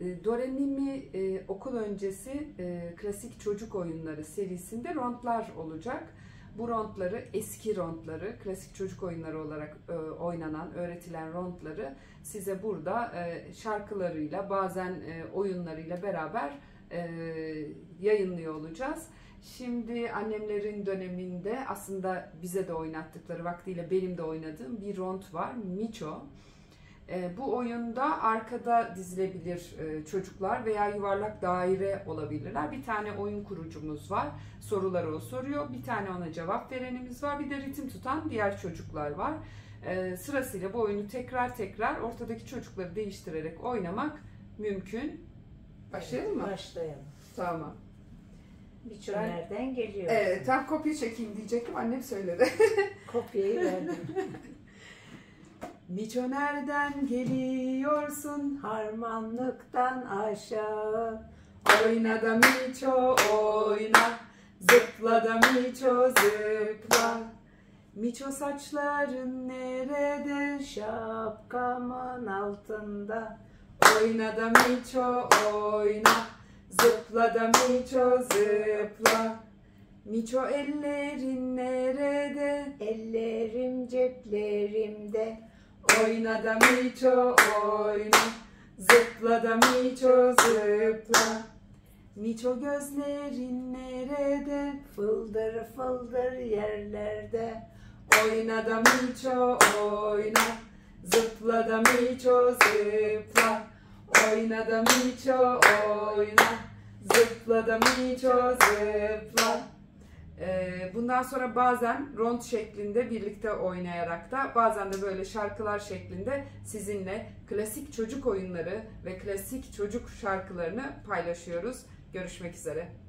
E, Do Mi Mi e, okul öncesi e, klasik çocuk oyunları serisinde rondlar olacak. Bu rondları, eski rondları, klasik çocuk oyunları olarak e, oynanan, öğretilen rondları size burada e, şarkılarıyla, bazen e, oyunlarıyla beraber e, yayınlıyor olacağız. Şimdi annemlerin döneminde aslında bize de oynattıkları vaktiyle benim de oynadığım bir rond var. Miço. E, bu oyunda arkada dizilebilir e, çocuklar veya yuvarlak daire olabilirler. Bir tane oyun kurucumuz var. Soruları o soruyor. Bir tane ona cevap verenimiz var. Bir de ritim tutan diğer çocuklar var. E, sırasıyla bu oyunu tekrar tekrar ortadaki çocukları değiştirerek oynamak mümkün. Başlayalım mı? Başlayalım. Tamam. Birçok nereden geliyor? Evet, tam kopya çekeyim diyecektim. Annem söyledi. Kopyayı verdim. Miço nereden geliyorsun? Harmanlıktan aşağı. Oyna da Miço oyna. Zıpla da Miço zıpla. Miço saçların nerede? Şapkamın altında. Oyna da Miço oyna. Zıpla da Miço zıpla. Miço ellerin nerede? Ellerim ceplerimde. Oyna da Miço oyna. Zıpla da Miço zıpla. Miço gözlerin nerede? Fıldır fıldır yerlerde. Oyna da Miço oyna. Zıpla da Miço zıpla. Oyna da Miço oyna. Zıpla da Miço zıpla. Ee, bundan sonra bazen rond şeklinde birlikte oynayarak da bazen de böyle şarkılar şeklinde sizinle klasik çocuk oyunları ve klasik çocuk şarkılarını paylaşıyoruz. Görüşmek üzere.